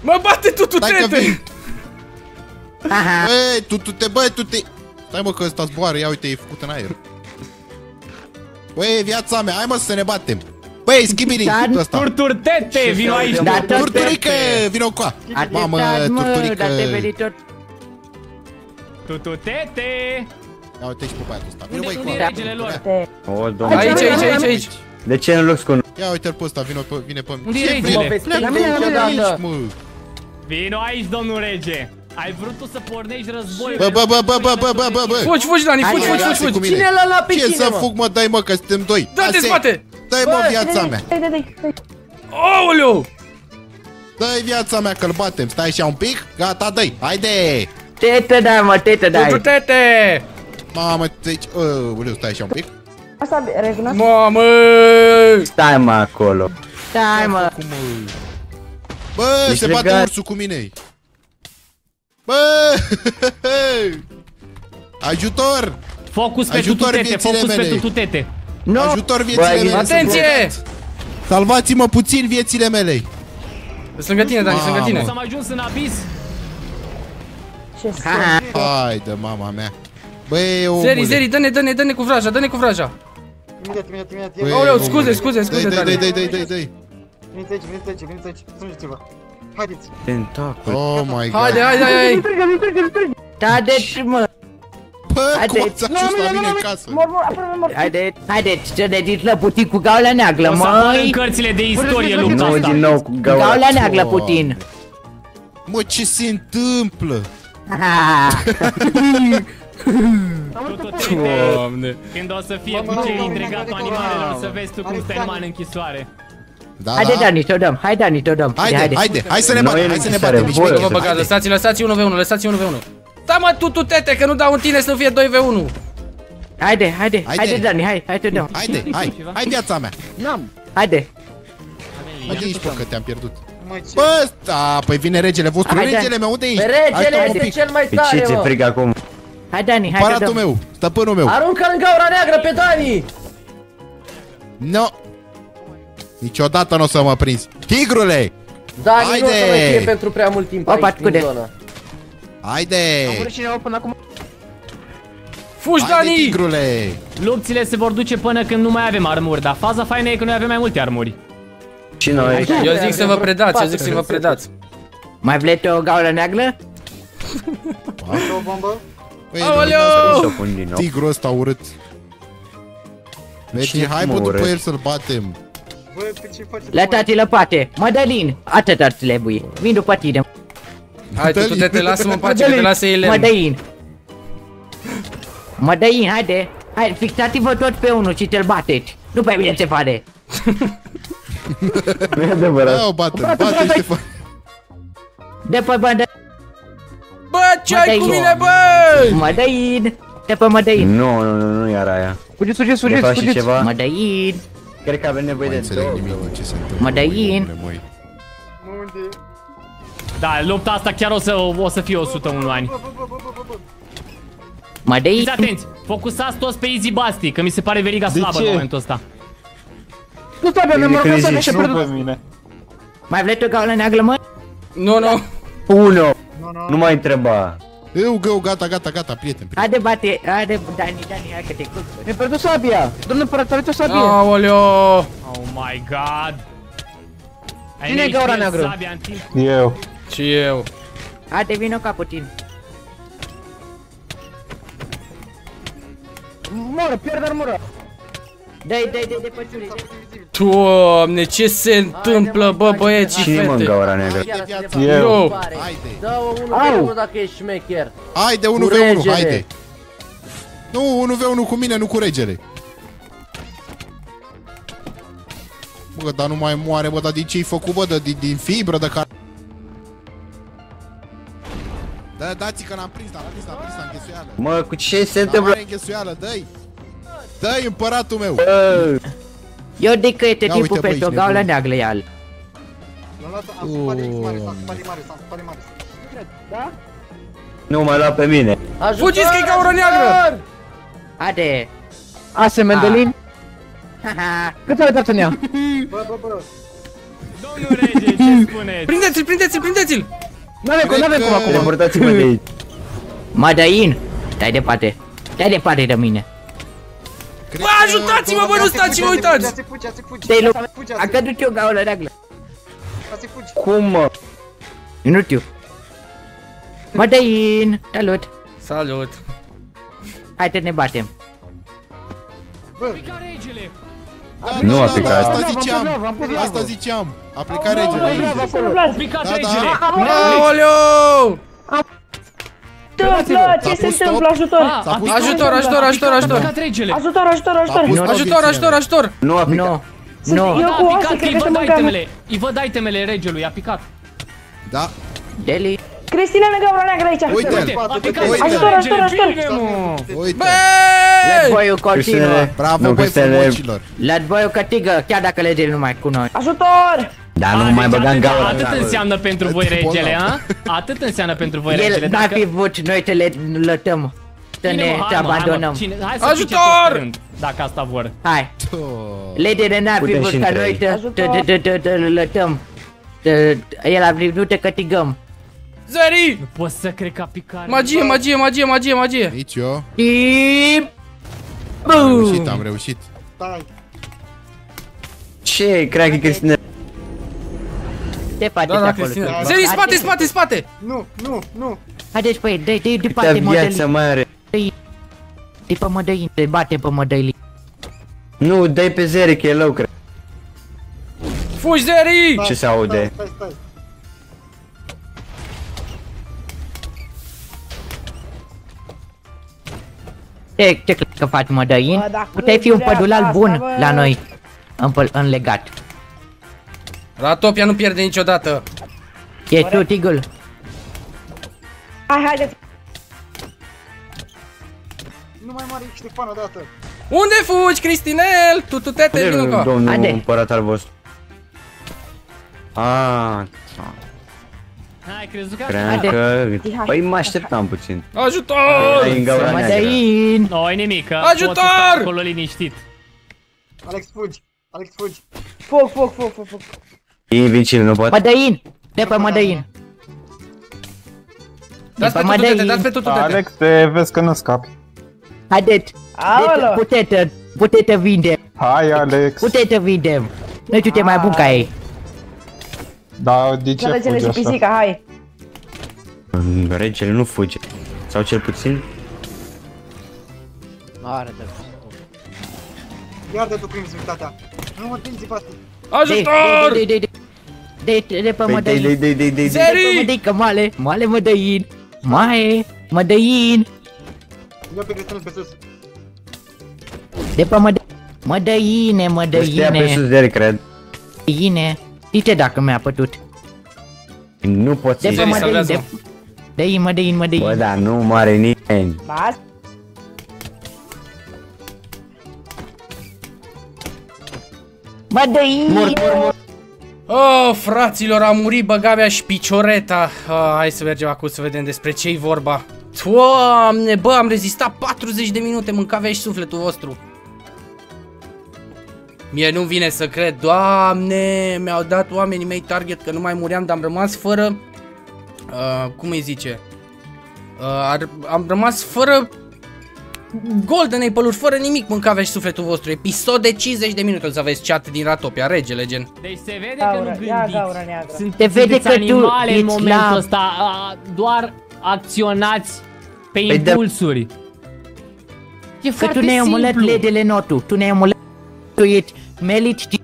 Mă bate Stai că tututete! vin. Aha. Băi, tu, tu te, băi, tu te... Stai mă că ăsta zboară, ia uite, e făcut în aer. Băi, viața mea, hai mă să ne batem. Băi, schimbi ăsta. Turturtete, vino aici. Da, turturică, vino cu Mamă, turturică. Tututete! Ia uite și pe băiatul ăsta. Vino băi cu regele lor. O, aici, aici, aici, aici. De ce nu loc cu Ia uite-l pe ăsta, vino pe, vine pe mine. Unde e regele? Pleacă de aici, mă. Vino aici, domnul rege. Ai vrut tu să pornești războiul Bă, bă, bă, bă, bă, bă, bă, bă Fugi, fugi, Dani, fugi, fugi, fugi Cine l-a la pe Ce să fug, mă, dai, mă, că suntem doi Da-te spate Dai, mă, viața mea. Dai, dai, dai, dai. Aoleu! Dai viața mea că-l batem. Stai așa un pic. Gata, dai. Haide. Tete dai, mă, tete dai. Tututete! Mamă, deci... Uleu, stai așa un pic. Asta, recunosc? Mamă! Stai mă acolo. Stai, mă. Cum, mă? Bă, Ești se bate legat. ursul cu mine. Bă! Ajutor! Focus pe Ajutor tututete, viețile focus pe mele. tututete. Nu. Ajutor viețile Băi, mele! Atenție! Salvați-mă puțin viețile mele! Sunt lângă tine, Dani, sunt lângă tine. S-am ajuns în abis. Ce să... Hai de mama mea. Băi, omule. Zeri, Zeri, dă-ne, dă-ne, dă-ne cu vraja, dă-ne cu vraja. Imediat, imediat, imediat. Băi, Ia, Aoleu, omule. scuze, scuze, scuze, Dai, dai, Dani. dai, dai, dai, dai. Veniți aici, veniți aici, veniți aici. Strângeți-vă. Haideți. Tentacul. Oh my god. Haide, haide, haide, haide. Haideți, mă! Păi, Bă, Haideți. cum ți-a ajuns la mine în casă? Mor, mor, aproape mor. Haideți, haideți, să ne diți la Putin cu gaula neaglă, O să apară în măi! cărțile de istorie lupta Nu asta. din nou cu gaura. Gaula neaglă, Putin! Mă, ce se întâmplă? Doamne. Când o să fie Mă, mă, bucei mă, între mă, gatul mă, animalelor, mă, să vezi tu cum Are stai numai Dani. în închisoare. Da, Haide, da. Dani, te-o dăm, hai, Dani, te-o dăm! Haide, haide, hai să ne Noi batem, în hai să ne închisoare, batem. voi. Nu vă Haide. băgați, lăsați, lăsați 1v1, lăsați 1v1. Da mă, tu, tu, tete, că nu dau în tine să nu fie 2v1. Haide, haide, Haide. haide, Dani, hai, hai, te-o dăm! Haide, hai, hai viața mea. Haide! Haide aici, bă, că te-am pierdut. Mă, ce? Bă, da, păi vine regele vostru, Haide. regele meu, unde ești? Regele Hai, este cel mai Pe ce tare, ți-e mă! frică acum? Hai, Dani, hai, te Paratul dăm! meu, stăpânul meu. Aruncă în gaura neagră pe Dani! No. Niciodată nu o să mă prinzi. Tigrule! Dani nu o Haide! să mai fie pentru prea mult timp Opa, aici din scude. zonă. Haide! cineva până acum? Fugi, Haide, Dani! tigrule! Lupțile se vor duce până când nu mai avem armuri, dar faza faină e că noi avem mai multe armuri. Și noi. Eu zic să vă predați, eu zic să vă predați. Mai vreți o gaură neaglă? O bombă? Păi, Aoleu! Să o pun din nou. Tigrul ăsta urât. Deci, Cine hai mă bă după urăște? el să-l batem. Bă, pe ce faceți? La mă? tati lăpate, Mădălin, atât ar trebuie. Vin după tine. Hai, tu, tu, tete, lasă-mă în pace, că te lasă ele. Mădăin. Mădăin, haide. Hai, fixați-vă tot pe unul și te-l bateți. Nu pe mine se pare. Nu e adevărat. Da, o batem, bate Ștefan. De pe mădă... Bă, ce ai cu Mădăin. mine, bă? Mădăin. De pe Mădăin. Nu, nu, nu, nu era aia. Fugiți, fugiți, De fugiți, fapt și fugiți. ceva. Mădăin. Cred că avem Nu nevoie mai de înțeleg două. nimic din ce se întâmplă. Mădăin. Omule, măi. Mă, unde? Da, lupta asta chiar o să, o să fie 101 ani. Bă, bă, bă, bă, bă, bă. Mădăin. Fiți atenți, focusați toți pe Easy Basti, că mi se pare veriga slabă în momentul ăsta. Nu stai pe Bine, mă când rog să zici, și nu pierdut. Mai vreți o gaură neaglă, mă? Nu, nu. Uno. Nu, nu. Nu mai întreba. Eu, gău, gata, gata, gata, prieten, prieten. Haide, bate, haide, Dani, Dani, hai că te culp. Mi-a pierdut sabia. Domnul împărat, aveți o sabie. Aoleo. Oh my god. Ai Cine e neștiut gaura neagră? sabia în timp. Și eu. Haide, vino ca puțin. Moră, pierd armură. Dai, dai, dai, de păciurii. Doamne, ce se întâmplă, bă, băieți și Cine mă în fete? gaura neagră? Chiar să ne viața. facă Eu. ocupare. Haide. Dă-o unul Au. pe unul dacă ești șmecher. Haide, Cu 1v1, regele. haide. Nu, 1v1 cu mine, nu cu regele. Bă, dar nu mai moare, bă, dar din ce-ai făcut, bă, de, din, din fibră, de care... Da, dați că l-am prins, l-am prins, l-am prins la înghesuială. Mă, cu ce se La întâmplă? mare înghesuială, dă-i! Dă-i împăratul meu! Bă, Eu zic că este Ia timpul uite, bă, pentru o ești gaură nebun. neaglă, ial. L-am luat, am scupat de mare, s-am scupat de mare, s-am scupat de mare. nu mă lua pe mine. Ajutor, Fugiți că e gaură neagră! ajutor! Haide. Ase, Mendelin. Haha. Cât ai dat în ea? Bă, bă, bă. Domnul rege, ce spuneți? Prindeți-l, prindeți-l, prindeți-l! N-avem cum, n-avem cum acum. Teleportați-mă de aici. Mădăin. Stai departe. Stai departe de mine. Cred Bă, că- ajutați-mă, bă, nu stați și vă uitați! Ia-ți fugi, ia-ți fugi. Te-ai luat. Fugi, A ia-ți cădut eu gaură neaglă. ia-ți fugi. Cum, mă? Eu nu știu. Mădăin. Salut. Salut! Hai să ne batem. Pica regele! Da, Nu da, a da, picat. da, Asta Am pus ziceam, lavă, am pus lavă. asta ziceam. A plecat regele. Picat Da, da. regele! Aoleo! întâmplă? Ce S-a se pus întâmplă? stop. Ajutor! Ah, S-a a pus picat- Ajutor, ajutor, ajutor, a ajutor! picat regele! Ajutor, ajutor, S-a ajutor! pus Ajutor, ajutor, ajutor! Nu a picat. Nu. Sunt Nu. eu Da, cu a Ase, picat, cred îi că se văd mâncă itemele, îi văd itemele regelui, a picat. Da, Deli. Cristina ne gaura neagră aici! uite-l. Uite, a picat Uite. regele, Ajutor, ajutor, ajutor. bine, mă! Uite. Băi! Boiul continuă. Cristianele. Bravo, Nu, băi, Cristianele. frumocilor. Let boiul câtigă, chiar dacă legele nu mai cu noi. Ajutor! Dar nu A, mai deci băga în atât- gaura. Atât înseamnă pentru voi Atât regele, bolnav. a? Atât înseamnă pentru voi regele. El n-ar Dacă... fi vrut noi să le lătăm. Să Bine, ne mă, să hai, mă, hai, mă. abandonăm. Cine- Hai să Ajutor! pice tot pe rând, Dacă asta vor. Hai. Oh. Legele n-ar fi Putem vrut și ca între noi ei. să Ajutor. să- să- să- să le lătăm. El a vrut, nu te cătigăm. Zeri! Nu pot să cred că a picat. Magie, magie, magie, magie, magie. Nici eu. Și... Am reușit, am reușit. Stai. Ce? Cred că Cristina... Te faci Da, da, acolo. Cristina. tu. Zeri, spate, spate, spate! Nu, nu, nu. Haideți pe el, dă-i, dă-i Câtă departe viață mădălii. mai are? Dă-i pe mădălii, te bate pe mădălii. Nu, dai pe Zeri, că e low, cred. Fugi, Zeri! Stai, Ce se aude? Stai, stai, stai. Ce, ce crezi că faci mădălii? Bă, dacă Puteai fi un vrea pădular asta, bun bă. la noi. În, în legat. Ratopia nu pierde niciodată. E tu, tigul? Hai, haideți. Nu mai mare Ștefan odată. Unde fugi, Cristinel? Tu, tu, tete, Unde vină nu, cu. domnul Haide. împărat al vostru? Ah, Ai crezut că a cream picat. că... Hai. Păi mă așteptam puțin. Ajutor! Ai în gaura neagră. Mădălin! Nu, ai nimic, că Ajutor! poți să stai acolo liniștit. Alex, fugi. Alex, fugi. Foc, foc, foc, foc, foc. E invincibil, nu pot? Mădălin! De pe mădălin! Dați pe Pe tu, tete, mădălin. dați pe tu, tete. Alex, te vezi că nu scapi. Haideți! Aolo! Puteți, puteți vinde! Hai, Alex. Puteți vinde! Noi tu te mai bun ca ei! Da, de ce Călățele fugi și așa? pisica, hai. Mm, Regele nu fuge. Sau cel puțin... Are de Iar de tu prin zivitatea. Nu mă tinzi, Basti. Ajutor! De, de, de, de, de, de pe Păi, dai, dai, mădălin! dai, dai, dai, dai. De pe Zeri! mădălin, că male! Male mădălin! Mae! Mădălin! Eu pe Cristina pe sus. De pe mădălin! Mădăine, Stea pe sus mădăine! de el, cred. Mădăine! Uite dacă mi-a pătut! Nu pot De să pe Zeri, mădălin, salvează-mă. de... Dă-i mădălin, Bă, mădălin! da, nu mare nimeni. Bas. Mădălin! Mort, mort, mort. Oh, fraților, a murit băgavea și picioreta. Oh, hai să mergem acum să vedem despre ce-i vorba. Doamne, bă, am rezistat 40 de minute, mâncavea și sufletul vostru. Mie nu vine să cred, doamne, mi-au dat oamenii mei target că nu mai muream, dar am rămas fără... Uh, cum îi zice? Uh, ar, am rămas fără Golden Apple-uri, fără nimic, mâncavea și sufletul vostru. Episod de 50 de minute, o să aveți chat din Ratopia, regele, gen. Deci se vede Gaură, că nu ia gândiți. gaură neagră. Sunt, Se vede sunteți că tu animale în ești momentul la- ăsta, a, doar acționați pe Păi de- impulsuri. E Că foarte tu ne-ai omulat simplu. ledele notu, tu ne-ai omulat Tu ești melit, știi?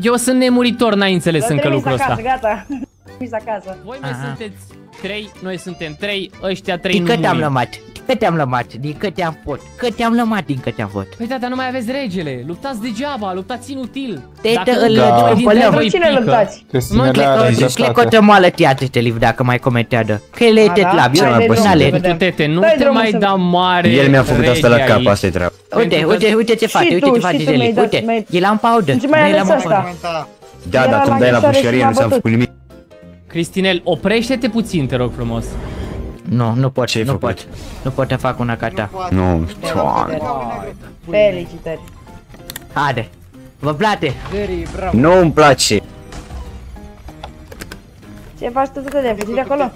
Eu sunt nemuritor, n-ai înțeles L-a încă trimis lucrul acasă, ăsta. gata. Trimis acasă. Voi mai Aha. sunteți trei, noi suntem trei, ăștia trei Din nu cât te-am murim. lămat? Din cât te-am lămat? Din cât te-am fost? Cât te-am lămat din cât te-am fost? Păi da, dar nu mai aveți regele, luptați degeaba, luptați inutil. Te- Dacă te- îl- unul îl dintre împălăm. voi Cu cine pică, luptați? Cristina Mă, le are cred că- dreptate. Clecotă moală teatru te liv dacă mai comentează. Că el e A, te da? slav, eu Hai, mai dai pus drumul să ale. vedem. Tu, tete, nu Dai te drumul mai să- da mare El mi-a făcut asta la rege cap, aici. asta e treaba. Uite, Pentru că- uite, uite ce face, Și uite tu, ce și face tu mi-ai zilei. dat- Uite, mi-ai- e la în paudă. Și mai nu e la ales măpădă. ăsta. Comenta. Da, Era dar tu la îmi dai la închisoare și bușărie, m-a nu s-am bătut. făcut nimic. Cristinel, oprește-te puțin, te rog frumos. Nu, nu pot, Ce-ai nu făcut? pot. Nu pot să fac una ca ta. Poate. Nu, Era doamne. gaură neagră. Felicitări. Haide. Vă place? Nu îmi place. Ce faci tu, tu, de fugi de acolo?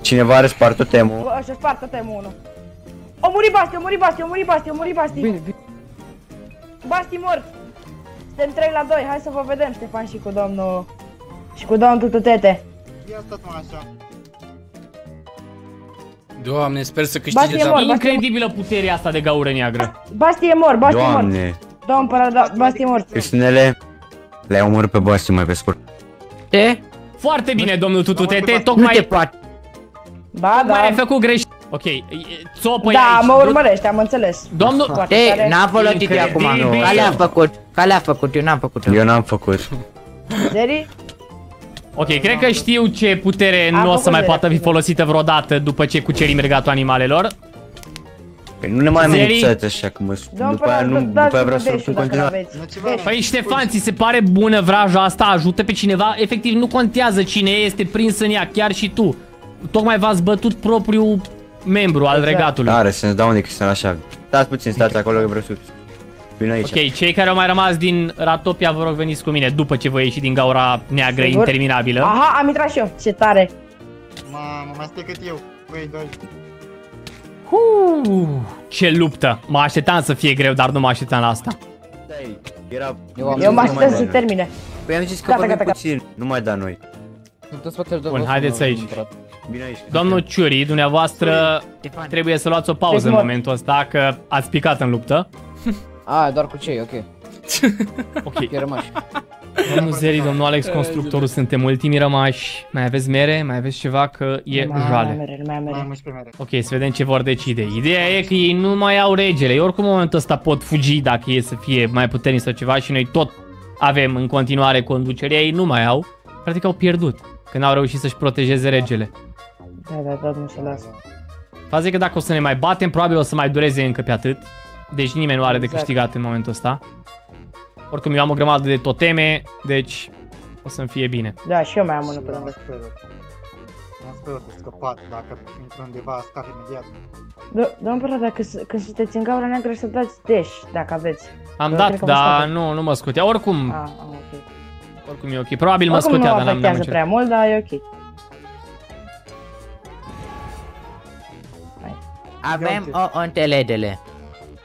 Cineva are spart totemul. Bă, să spartă temul unul. O muri Basti, o muri Basti, o muri Basti, o muri Basti. Basti mort. Suntem 3 la 2, hai să vă vedem, Ștefan și cu domnul... Și cu domnul Tututete. Ia stat mă așa. Doamne, sper să Basti câștige e da. mort. Incredibilă puterea asta de gaură neagră. Basti e mort, Basti e mort. Doamne. Domnul împărat, da, Basti e mort. Cristinele, le-ai omorât pe Basti mai pe scurt. Ce? Foarte bine, domnul Tututete, Nu te tocmai, poate. Ba, tocmai ai da. făcut greș. Ok, e- țopă Da, aici. mă Du- urmărește, am înțeles. Domnul, Foarte Ei, tare. n-am folosit de acum. Incredibil. Care a făcut? Care a făcut? Eu n-am făcut. Eu n-am făcut. Zeri? Ok, cred că știu ce putere Am nu o să făcut mai de poată fi acolo. folosită vreodată după ce cucerim regatul animalelor. Păi nu ne mai Zeri. amenințați așa că mă... Domnul După aia, nu, împărat, după aia dați vreau cu să lupt deșul în dacă continuare. aveți. Altceva? Deș. Păi Ștefan, ți se pare bună vraja asta? Ajută pe cineva? Efectiv, nu contează cine este prins în ea, chiar și tu. Tocmai v-ați bătut propriul membru al Exact. regatului. Are sens, dau unde Cristina așa. Stați puțin, stați acolo că vreau să... Vin aici. Ok, cei care au mai rămas din Ratopia, vă rog veniți cu mine după ce voi ieși din gaura neagră Sigur? interminabilă. Aha, am intrat și eu. Ce tare. Mamă, mai stai cât eu. Băi, doi. Uh, ce luptă! Mă așteptam să fie greu, dar nu mă așteptam la asta. Stai, era... Eu mă așteptam să se termine. Păi am zis că Gata, vorbim gata, gata. puțin, nu mai da noi. Bun, haideți aici. Vin aici. Domnul Ciuri, dumneavoastră trebuie să luați o pauză în Deci, mă- momentul ăsta, că ați picat în luptă. A, doar cu cei, ok. Ok. E rămași. Domnul Zeri, domnul Alex, constructorul, suntem ultimii rămași. Mai aveți mere? Mai aveți ceva? Că e Nu mai am jale. mere, nu mai am Mai mere. am 11 mere. Ok, să vedem ce vor decide. Ideea e că ei nu mai au regele. Ei oricum în momentul ăsta pot fugi dacă e să fie mai puternici sau ceva și noi tot avem în continuare conducerea. Ei nu mai au. Practic au pierdut. Că n-au reușit să-și protejeze regele. Da, da, da, nu se lasă. Faza e că dacă o să ne mai batem, probabil o să mai dureze încă pe atât. Deci nimeni nu are de Exact. câștigat în momentul ăsta. Oricum eu am o grămadă de toteme, deci o să-mi fie bine. Da, și eu mai am unul pe Am lângă. sperat. Am sperat de scăpat, dacă intru undeva, scap imediat. Do- Domnul Părat, dacă s- când sunteți în gaura neagră să dați dash, dacă aveți. Am Eu dat, cred că mă dar scoate. nu, nu mă scutea. Oricum, Ah, ah, ok. oricum e ok. Probabil mă Oricum nu scutea, dar n-am, n-am afectează încercat. prea mult, dar e ok. Avem o înțelegere.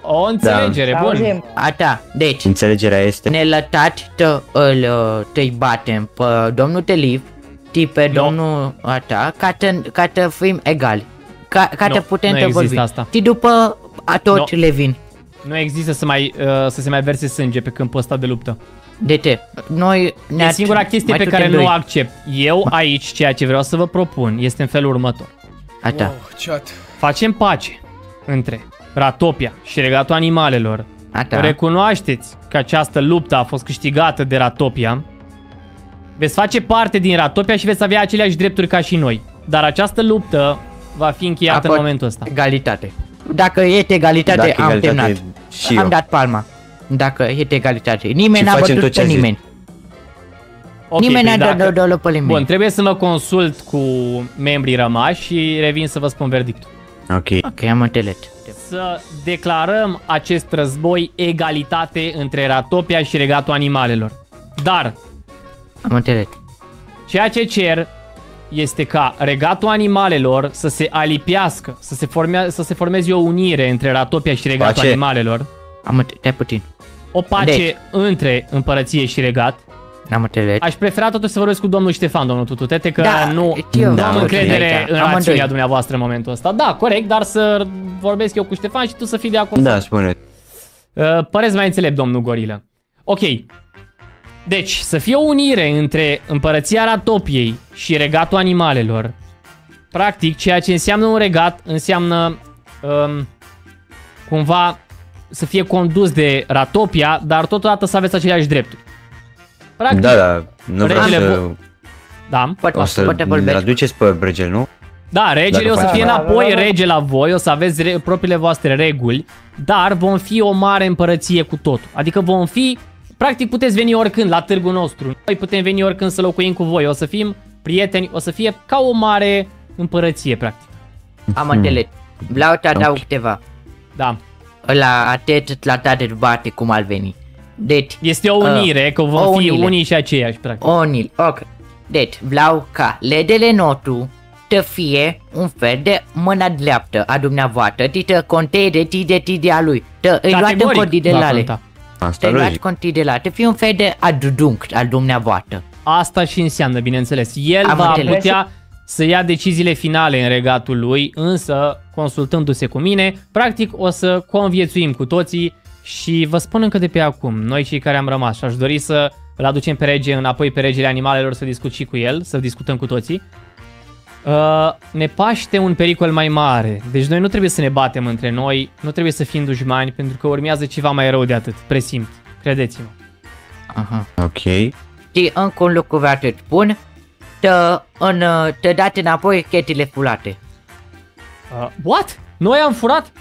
O înțelegere, Da. bun. Auzim. Ata, deci, Înțelegerea este... ne lătați să îl uh, te batem pe domnul Telif, ti pe Nu. domnul ata, ca să, ca să fim egali. Ca, ca Nu, să putem nu să există vorbim. asta. Și după a toți Nu. le vin. Nu există să, mai, uh, să se mai verse sânge pe câmpul ăsta de luptă. De ce? Noi ne E singura chestie mai pe care suntem nu o doi. accept. Eu aici, ceea ce vreau să vă propun, este în felul următor. Ata. Wow, chat. Facem pace între Ratopia și Regatul Animalelor. Ata. Recunoașteți că această luptă a fost câștigată de Ratopia. Veți face parte din Ratopia și veți avea aceleași drepturi ca și noi. Dar această luptă va fi încheiată Apoi- în momentul ăsta. Egalitate. Dacă este egalitate, Dacă am egalitate, terminat. și am eu. dat palma. Dacă este egalitate. Nimeni Și n-a facem bătut tot ce pe a zis. nimeni. Ok, nimeni păi n-a dat dacă- două pe nimeni. Bun, trebuie să mă consult cu membrii rămași și revin să vă spun verdictul. Ok. Ok, am înțeles. Să declarăm acest război egalitate între Ratopia și Regatul Animalelor. Dar Am înțeles. Ceea ce cer este ca regatul animalelor să se alipiască, să se, formea, să se formeze o unire între Ratopia și regatul Pace. animalelor, Am înțeles. Stai puțin. o pace Deci. între împărăție și regat. Am înțeles. Aș prefera totuși să vorbesc cu domnul Ștefan, domnul Tututete, că Da, nu, eu nu da, am ok, încredere aici. în Amândoi. rațiunea dumneavoastră în momentul ăsta. Da, corect, dar să vorbesc eu cu Ștefan și tu să fii de acord. Da, spune. Uh, păreți mai înțelept, domnul Gorilă. Ok. Deci, să fie o unire între împărăția Ratopiei și regatul animalelor. Practic, ceea ce înseamnă un regat înseamnă um, cumva să fie condus de Ratopia, dar totodată să aveți aceleași drepturi. Practic, Da, da, nu vreau Regele să... vo- da. Poate, O să poate îl vorbești. aduceți pe regele, nu? Da, regele Dacă o să faci- fie Da, da, înapoi da, da. rege la voi, o să aveți re- propriile voastre reguli, dar vom fi o mare împărăție cu totul. Adică vom fi, practic puteți veni oricând la târgul nostru. Noi putem veni oricând să locuim cu voi, o să fim prieteni, o să fie ca o mare împărăție, practic. Am înțeles. Vreau să adaug Ok. câteva. Da. La atât la toate bate cum ar veni. Deci, Este o unire, că o vom fi unire. unii și aceiași, practic. Onil, ok. Deci, vreau ca ledele nostru să fie un fel de mâna dreaptă a dumneavoastră, ti să conteze ti de ti de a lui. Să îi luați în Categoric va considerare. conta. Asta Să-i luați logic. considerare. Să fie un fel de adjunct al dumneavoastră. Asta și înseamnă, bineînțeles. El Am va înțeles. putea să ia deciziile finale în regatul lui, însă, consultându-se cu mine, practic o să conviețuim cu toții și vă spun încă de pe acum, noi cei care am rămas și aș dori să îl aducem pe rege înapoi pe regele animalelor să discut și cu el, să discutăm cu toții. Uh, ne paște un pericol mai mare, deci noi nu trebuie să ne batem între noi, nu trebuie să fim dușmani, pentru că urmează ceva mai rău de atât, presimt, credeți-mă. Aha. Ok. Și încă un lucru vreau să spun. Să, în, să dați înapoi chetile fulate. Uh, what? Noi am furat?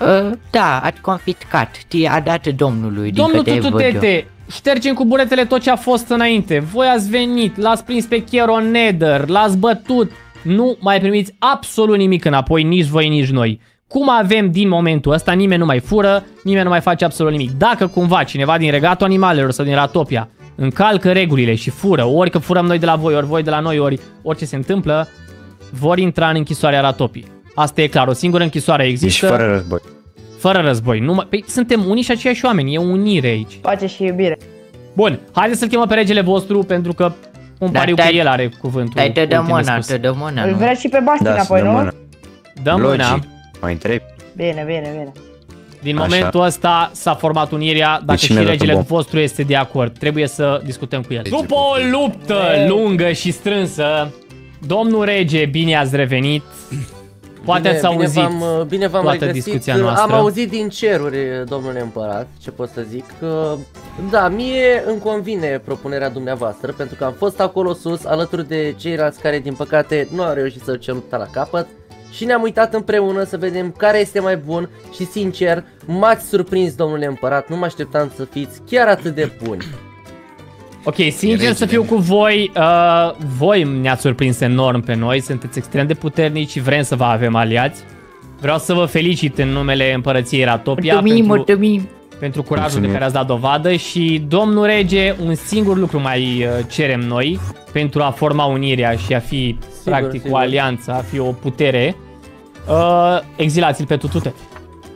Uh, da, ați confiscat. Ți a dat domnului din Domnul câte văd eu. Tututete, ștergem cu buretele tot ce a fost înainte. Voi ați venit, l-ați prins pe Chiero Nether, l-ați bătut. Nu mai primiți absolut nimic înapoi, nici voi, nici noi. cum avem din momentul ăsta, nimeni nu mai fură, nimeni nu mai face absolut nimic. Dacă cumva cineva din regatul animalelor sau din Ratopia încalcă regulile și fură, ori că furăm noi de la voi, ori voi de la noi, ori orice se întâmplă, vor intra în închisoarea Ratopii. Asta e clar, o singură închisoare Deci există. fără război. Fără război. Numai... Păi suntem unii și aceiași oameni, e unire aici. Pace și iubire. Bun, haideți să-l chemăm pe regele vostru pentru că un Da, pariu că te- el are cuvântul. Dai, te dă ultim de mâna, spus. te dă mâna, Îl nu? vreți și pe Basti Da, să înapoi, dăm nu? mâna. Dă mâna. Logic. Mai întrebi? Bine, bine, bine. Din Așa. momentul ăsta s-a format unirea, dacă Deci și mi-a dat regele un bom. vostru este de acord. Trebuie să discutăm cu el. Rege După o luptă lungă și strânsă, domnul rege, bine ați revenit. Poate ați auzit Bine v-am, bine v-am toată regăsit. discuția noastră. Am auzit din ceruri, domnule împărat, ce pot să zic. Că, da, mie îmi convine propunerea dumneavoastră, pentru că am fost acolo sus, alături de ceilalți care, din păcate, nu au reușit să duce lupta la capăt. Și ne-am uitat împreună să vedem care este mai bun și sincer, m-ați surprins, domnule împărat, nu mă așteptam să fiți chiar atât de buni. Ok, sincer regele. să fiu cu voi, uh, voi ne-ați surprins enorm pe noi, sunteți extrem de puternici și vrem să vă avem aliați. Vreau să vă felicit în numele împărăției Ratopia Mulțumim, pentru, mulțumim. pentru curajul Mulțumim. de care ați dat dovadă și, domnul rege, un singur lucru mai uh, cerem noi pentru a forma unirea și a fi, practic, sigur. o alianță, a fi o putere. Uh, exilați-l pe tutute.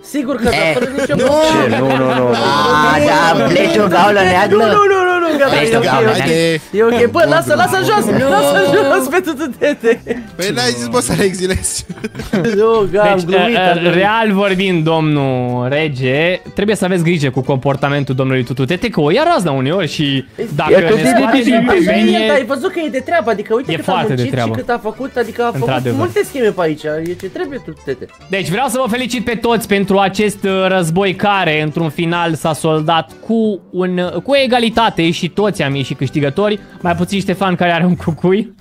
Sigur că da, Eh, fără nicio nu. Ce? Nu, nu, nu. A, da, pleci o gaulă neagră. Nu, nu, nu, nu, gata, Vrei e să ok, gata, e ok. haide. E ok, bă, lasă, lasă jos, lasă jos pe tututete. Păi n-ai zis, bă, să le exilezi. Nu, ga, am Deci, glumit, uh, am uh, glumit. real vorbind, domnul rege, trebuie să aveți grijă cu comportamentul domnului Tututete, că o ia razna uneori și dacă E ne atât de scoate din dificil. Ai pebenie... văzut că e de treabă, adică uite E cât a foarte de muncit și treabă. cât a făcut, adică a făcut Într-adevăr. multe scheme pe aici, e ce trebuie tututete. Deci vreau să vă felicit pe toți pentru acest uh, război care, într-un final, s-a soldat cu, un, uh, cu egalitate și toți am ieșit câștigători, mai puțin Ștefan care are un cucui.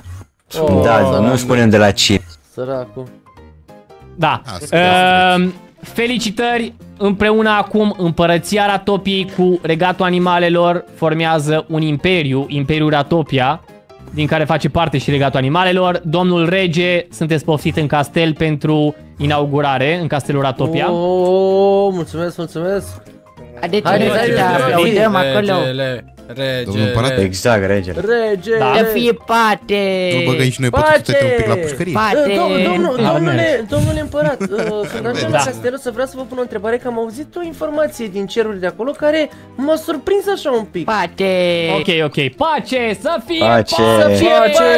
Da, nu spunem de la ce. Săracul. Da. Asta Uh, felicitări! Împreună acum împărăția Ratopiei cu regatul animalelor formează un imperiu, Imperiul Ratopia, din care face parte și regatul animalelor. Domnul rege, sunteți poftit în castel pentru inaugurare, în castelul Ratopia. Oh, mulțumesc, mulțumesc. Haideți, Haideți, haideți, haideți, să haideți. Uităm acolo. Domnul împărat, Exact, regele. Rege. Da. Să fie pate. nu băgăi și noi pe Pace! tutete un pic la pușcărie. Pate. Uh, dom- domnul, Da, domnule, merge. domnule împărat, uh, când ajung Da. la castelul să vreau să vă pun o întrebare că am auzit o informație din ceruri de acolo care m-a surprins așa un pic. Pate. Ok, ok. Pace! Să fie Pace! Să fie pace!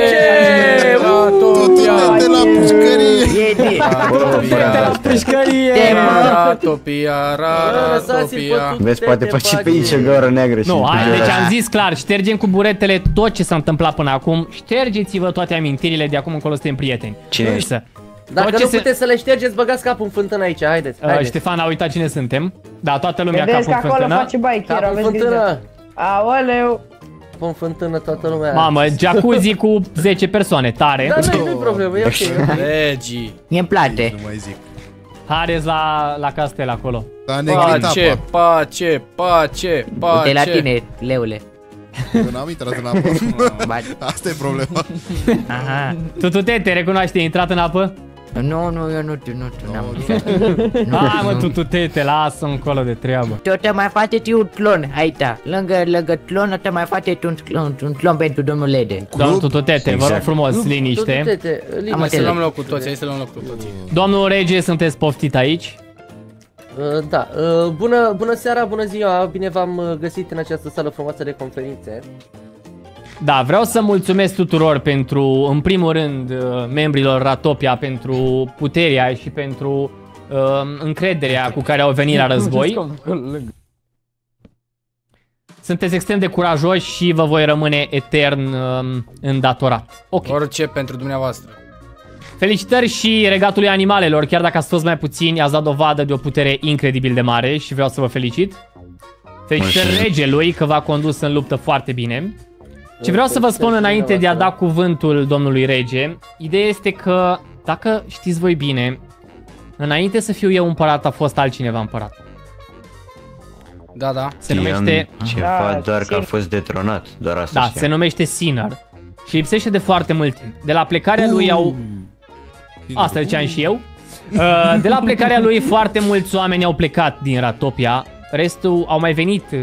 Tutete la pușcărie. E de... Tutete la pușcărie! Ratopia, Lăsați-l ratopia. pe Vezi, poate tutete, faci și pe pace. aici gaură neagră și... Nu, hai, deci am zis clar, ștergem cu buretele tot ce s-a întâmplat până acum, ștergeți-vă toate amintirile, de acum încolo suntem prieteni. Cine ești? Însă, Dacă tot ce nu se- puteți să le ștergeți, băgați capul în fântână aici, haideți, Uh, haideți. Ștefan a uitat cine suntem. Da, toată lumea Vedeți că capul în acolo fântână. face bai, chiar Capul în aveți grijă. fântână, Aoleu. capul în fântână toată lumea. Mamă, jacuzzi cu 10 persoane, tare. Dar nu e problemă, e ok. e ok. Regii. Mie-mi place. Nu mai zic. Haideți la, la castel acolo. Da, negrit Pace, apa. pace, pace, pace. Uite la tine, leule. Eu n-am intrat în apă. Ba- Asta e problema. Aha. Tu, tu te, te recunoaște, ai intrat în apă? Nu, nu, eu nu știu, nu știu, n-am Hai mă, tu, tu te, te lasă încolo de treabă. Tu te mai face tu un clon, aici, lângă, lângă clon, te mai face tu un clon, un clon pentru domnul Lede. Domnul Tututete, vă rog Exact. frumos, liniște. Tututete, Am liniște. Hai să înțeles. luăm loc cu toți, hai să luăm loc cu toți. Domnul rege, sunteți poftit aici? Uh, Da, uh, bună, bună seara, bună ziua, bine v-am uh, găsit în această sală frumoasă de conferințe. Da, vreau să mulțumesc tuturor pentru, în primul rând, uh, membrilor Ratopia pentru puterea și pentru uh, încrederea cu care au venit la război. Sunteți extrem de curajoși și vă voi rămâne etern uh, îndatorat. Ok. Orice pentru dumneavoastră. Felicitări și regatului animalelor, chiar dacă ați fost mai puțini, ați dat dovadă de o putere incredibil de mare și vreau să vă felicit. Felicitări Mulțumim. regelui că v-a condus în luptă foarte bine. Ce vreau să vă spun înainte de a da cuvântul domnului rege, ideea este că, dacă știți voi bine, înainte să fiu eu împărat a fost altcineva împărat. Da, da. Se numește, Ceva Da, doar că a sigur. fost detronat, doar asta da, știam. se numește Sinner și lipsește de foarte mult timp. De la plecarea lui au Asta ziceam și eu. Uh, De la plecarea lui, foarte mulți oameni au plecat din Ratopia. Restul au mai venit uh,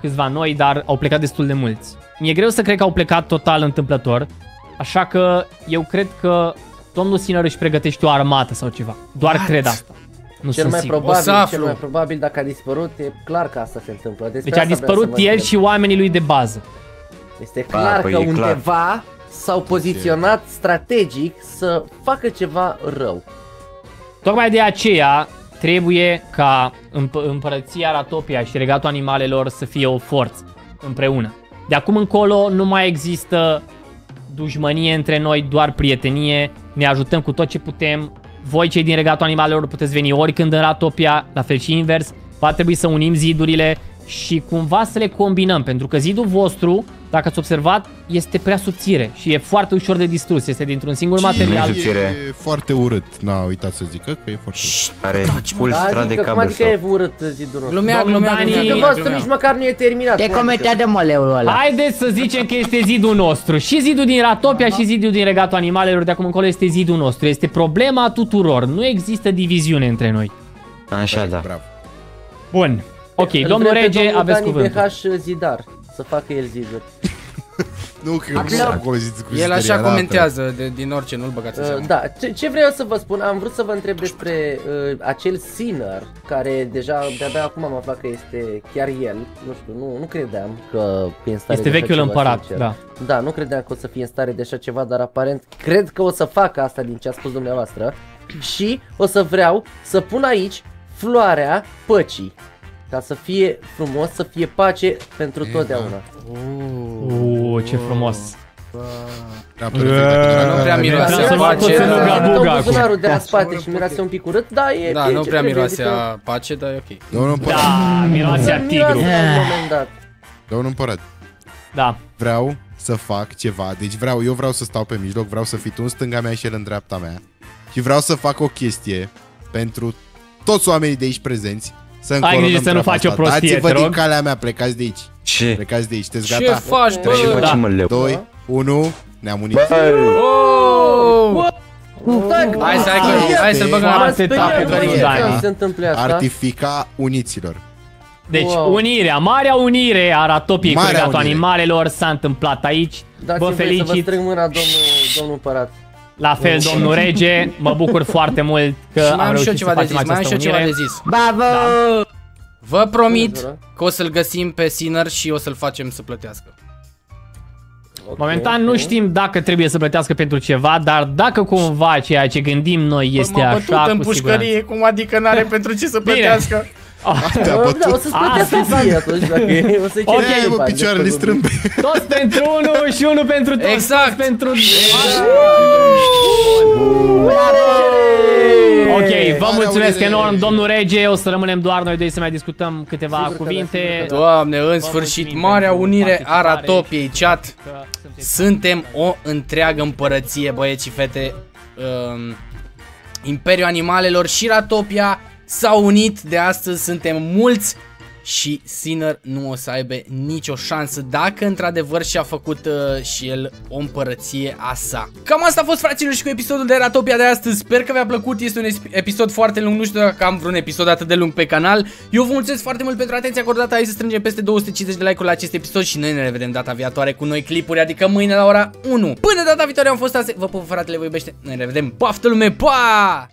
câțiva noi, dar au plecat destul de mulți. Mi-e greu să cred că au plecat total întâmplător. Așa că eu cred că domnul Sinner își pregătește o armată sau ceva. Doar What? cred asta. Nu Cel sunt mai, sigur. O să probabil, aflu. cel mai probabil dacă a dispărut, e clar că asta se întâmplă. Despre Deci a asta vreau dispărut să vă el întreb. și oamenii lui de bază. Este clar păi că e clar. undeva s-au poziționat strategic să facă ceva rău. Tocmai de aceea trebuie ca împ- împărăția Ratopia și regatul animalelor să fie o forță împreună. De acum încolo nu mai există dușmănie între noi, doar prietenie, ne ajutăm cu tot ce putem. Voi cei din regatul animalelor puteți veni oricând în Ratopia, la fel și invers. Va trebui să unim zidurile și cumva să le combinăm, pentru că zidul vostru, dacă ați observat, este prea subțire și e foarte ușor de distrus, este dintr-un singur material. Nu subțire. E foarte urât. N-a uitat să zică că e foarte urât. Are full Da, strat de adică, cum cablu adică sau... e urât zidul nostru? Glumea, Domnul glumea, Dani- glumea, Că glumea, vostru glumea. nici măcar nu e terminat. Te cum adică? comentează moleul ăla. Haideți să zicem că este zidul nostru. Și zidul din Ratopia și zidul din Regatul Animalelor de acum încolo este zidul nostru. Este problema tuturor. Nu există diviziune între noi. Așa, da. Bravo. Bun. Ok, Îl domnul vrem pe rege, domnul aveți Dani cuvântul. BH Zidar să facă el ziduri. Nu, că Aplauze. acolo ziți cu El zideria așa dată. comentează de, din orice, nu-l băgați în Uh, seamă. Da, ce, ce vreau să vă spun, am vrut să vă întreb despre uh, acel Sinner, care deja de-abia acum am aflat că este chiar el, nu știu, nu, nu credeam că e în stare Este de așa vechiul ceva, împărat, sincer. da. Da, nu credeam că o să fie în stare de așa ceva, dar aparent cred că o să facă asta din ce a spus dumneavoastră și o să vreau să pun aici floarea păcii. Ca să fie frumos, să fie pace pentru totdeauna. Uuu, ce frumos. Da, perfect, dacă Nu prea era- miroase Trebuie să a luăm pace, tot în dar- luga Tot buga acum. buzunarul de la spate și miroase un pic urât, da, e Da, e nu ce prea trebuie, miroase adică- a pace, dar e ok. Domnul împărat, Da, miroase a Să tigru. miroase la un moment dat. domnul împărat, Da. vreau să fac ceva. Deci vreau, eu vreau să stau pe mijloc, vreau să fii tu în stânga mea și el în dreapta mea. Și vreau să fac o chestie pentru toți oamenii de aici prezenți. Să încoronăm grijă să nu treaba faci o asta. prostie, Dați-vă te din rog. calea mea, plecați de aici. Ce? Plecați de aici, sunteți Ce gata? faci, Ce bă? face, mă, leu? 2, 1, ne-am unit. Oh! Tac, Hai să hai ah, că- hai să-l băgăm la Foarte Speriat, tare, bă, domnul e, Dani. că se întâmple asta. Artifica uniților. Deci, Wow. unirea, marea unire a Ratopiei cu Marea regatul unire. animalelor s-a întâmplat aici. Dați-mi Vă voie să vă felicit. strâng mâna, domnul, domnul împărat. La fel, domnul rege, mă bucur foarte mult că Și am mai am și eu reușit să ceva de facem zis, mai am și această eu ceva unire. de zis. Bravo! Vă promit Spuneți, vă rog. că o să-l găsim pe Sinner și o să-l facem să plătească. Ok, Momentan nu ok. știm dacă trebuie să plătească pentru ceva, dar dacă cumva ceea ce gândim noi este m-a așa, bătut în cu pușcărie, siguranță. cum adică n-are pentru ce să Bine. plătească? Te-a Da, bătut. da, o să-ți plătească Asta- ție atunci, dacă e, o să-i Ok, ceri Ia, ție mă, bani, picioarele după strâmbe. Toți pentru unul și unul pentru toți. Exact. Toți pentru... Mare Ok, cerere! vă Marea mulțumesc unire. enorm, domnul rege. O să rămânem doar noi doi să mai discutăm câteva Sigur că da, cuvinte. sigur că Doamne, în Vă sfârșit, mulțumim Marea pentru Unire a participare Ratopiei, chat. Că sunteți- Suntem o întreagă împărăție, băieți și fete. Um, Imperiul Animalelor și Ratopia s-au unit de astăzi, suntem mulți și Sinner nu o să aibă nicio șansă dacă într-adevăr și-a făcut uh, și el o împărăție a sa. Cam asta a fost fraților și cu episodul de Ratopia de astăzi. Sper că v-a plăcut, este un es- episod foarte lung, nu știu dacă am vreun episod atât de lung pe canal. Eu vă mulțumesc foarte mult pentru atenția acordată, hai să strângem peste 250 de like-uri la acest episod și noi ne revedem data viitoare cu noi clipuri, adică mâine la ora 1. Până data viitoare am fost ase, vă pup fratele, vă iubește, ne revedem, paftă lume, pa!